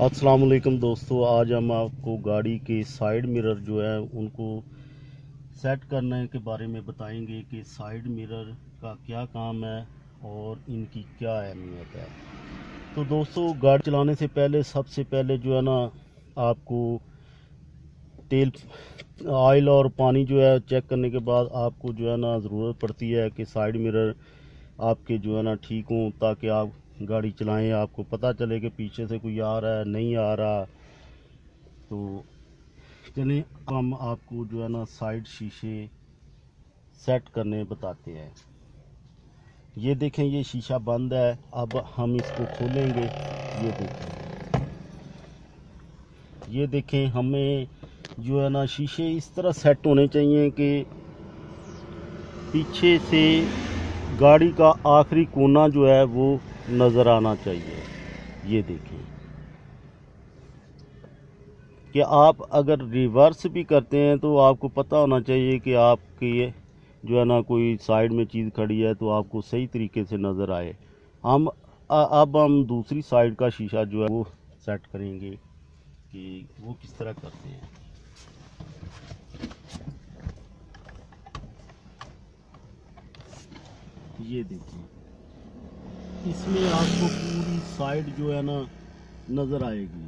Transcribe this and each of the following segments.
अस्सलाम वालेकुम दोस्तों, आज हम आपको गाड़ी के साइड मिरर जो है, उनको सेट करने के बारे में बताएँगे कि साइड मिरर का क्या काम है और इनकी क्या अहमियत है। तो दोस्तों, गाड़ी चलाने से पहले, सबसे पहले जो है ना, आपको तेल, ऑयल और पानी जो है चेक करने के बाद आपको जो है ना, ज़रूरत पड़ती है कि साइड मिरर आपके जो है ना, ठीक हों, ताकि आप गाड़ी चलाएँ, आपको पता चले कि पीछे से कोई आ रहा है, नहीं आ रहा। तो चलें, हम आपको जो है ना साइड शीशे सेट करने बताते हैं। ये देखें, ये शीशा बंद है, अब हम इसको खोलेंगे। ये देखें ये देखें, हमें जो है ना शीशे इस तरह सेट होने चाहिए कि पीछे से गाड़ी का आखिरी कोना जो है वो नज़र आना चाहिए। ये देखिए कि आप अगर रिवर्स भी करते हैं तो आपको पता होना चाहिए कि आपके जो है ना कोई साइड में चीज़ खड़ी है तो आपको सही तरीके से नज़र आए। हम अब हम दूसरी साइड का शीशा जो है वो सेट करेंगे कि वो किस तरह करते हैं। ये देखिए इसमें आपको पूरी साइड जो है ना नज़र आएगी,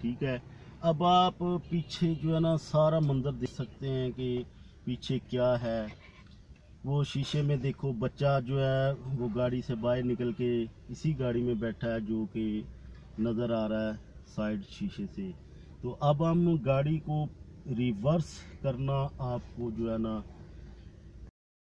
ठीक है? अब आप पीछे जो है ना सारा मंजर देख सकते हैं कि पीछे क्या है। वो शीशे में देखो, बच्चा जो है वो गाड़ी से बाहर निकल के इसी गाड़ी में बैठा है जो कि नज़र आ रहा है साइड शीशे से। तो अब हम गाड़ी को रिवर्स करना आपको जो है ना